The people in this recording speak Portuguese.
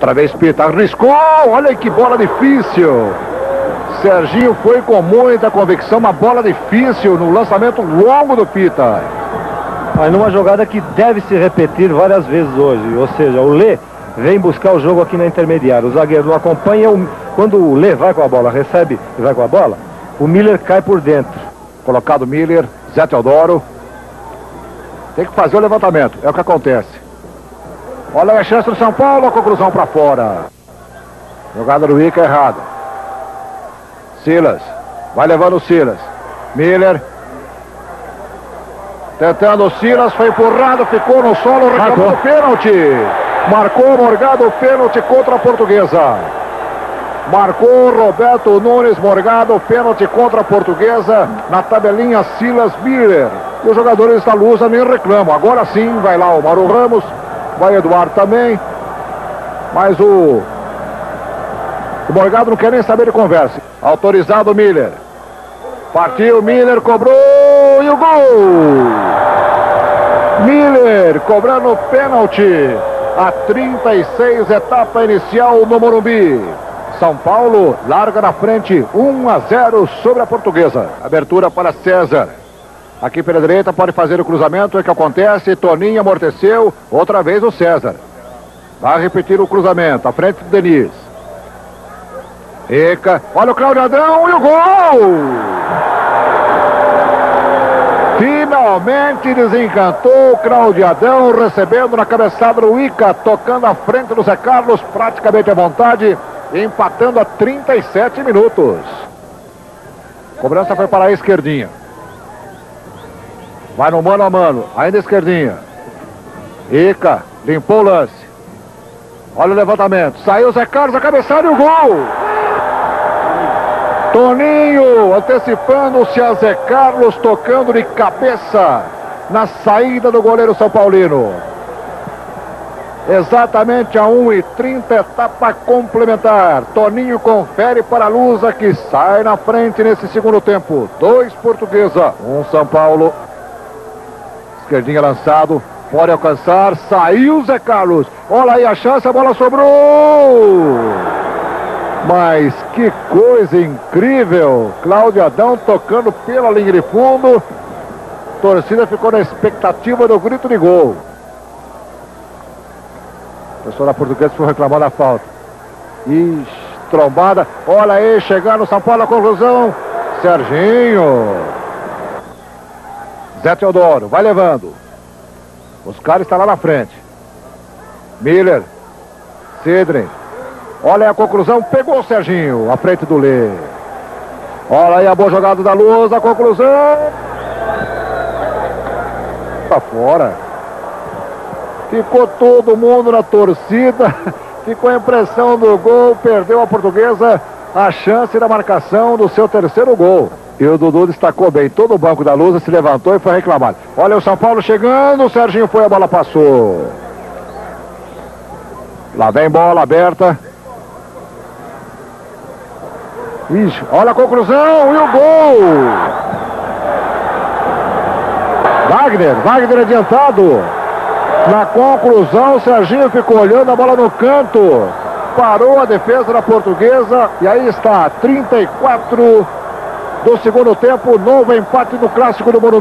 Outra vez Pita arriscou, olha que bola difícil. Serginho foi com muita convicção, uma bola difícil no lançamento longo do Pita. Mas numa jogada que deve se repetir várias vezes hoje. Ou seja, o Lê vem buscar o jogo aqui na intermediária. O zagueiro não acompanha. Quando o Lê vai com a bola, recebe e vai com a bola, o Miller cai por dentro. Colocado Miller, Zé Teodoro. Tem que fazer o levantamento, é o que acontece. Olha a chance do São Paulo, a conclusão para fora. Jogada do Ica errada. Silas, vai levando o Silas. Miller. Tentando o Silas, foi empurrado, ficou no solo, reclamou o pênalti. Marcou Morgado o pênalti contra a portuguesa. Marcou Roberto Nunes Morgado, pênalti contra a portuguesa. Na tabelinha Silas Miller. E os jogadores da Lusa nem reclamam. Agora sim, vai lá o Mauro Ramos. Vai Eduardo também. Mas o. O Morgado não quer nem saber de conversa. Autorizado Miller. Partiu Miller, cobrou e o gol! Miller cobrando pênalti. A 36, etapa inicial no Morumbi. São Paulo larga na frente 1 a 0 sobre a portuguesa. Abertura para César. Aqui pela direita pode fazer o cruzamento. É que acontece. Toninho amorteceu. Outra vez o César. Vai repetir o cruzamento. À frente do Denis. Eca. Olha o Claudio Adão e o gol! Finalmente desencantou o Claudio Adão, recebendo na cabeçada do Ica, tocando à frente do Zé Carlos, praticamente à vontade, empatando a 37 minutos. Cobrança foi para a esquerdinha. Vai no mano a mano, ainda esquerdinha. Ica, limpou o lance. Olha o levantamento, saiu Zé Carlos, a cabeçada e o gol! Toninho antecipando-se a Zé Carlos, tocando de cabeça na saída do goleiro São Paulino. Exatamente a 1h30, etapa complementar. Toninho confere para a Lusa que sai na frente nesse segundo tempo. Dois Portuguesa, um São Paulo. Esquerdinha lançado, pode alcançar, saiu Zé Carlos. Olha aí a chance, a bola sobrou. Mas que coisa incrível! Cláudio Adão tocando pela linha de fundo. Torcida ficou na expectativa do grito de gol. O pessoal da portuguesa foi reclamar da falta. Ixi, trombada. Olha aí, chegando São Paulo, a conclusão. Serginho. Zé Teodoro, vai levando. Os caras estão lá na frente. Miller. Cedrin. Olha a conclusão, pegou o Serginho, à frente do Lê. Olha aí a boa jogada da Luz, a conclusão. Tá fora. Ficou todo mundo na torcida. Ficou a impressão do gol, perdeu a portuguesa a chance da marcação do seu terceiro gol. E o Dudu destacou bem. Todo o banco da Lusa se levantou e foi reclamado. Olha o São Paulo chegando, o Serginho foi, a bola passou. Lá vem bola aberta. Ixi, olha a conclusão e o gol! Wagner, Wagner adiantado. Na conclusão, o Serginho ficou olhando a bola no canto. Parou a defesa da portuguesa e aí está, 34 do segundo tempo, novo empate no clássico do Morumbi.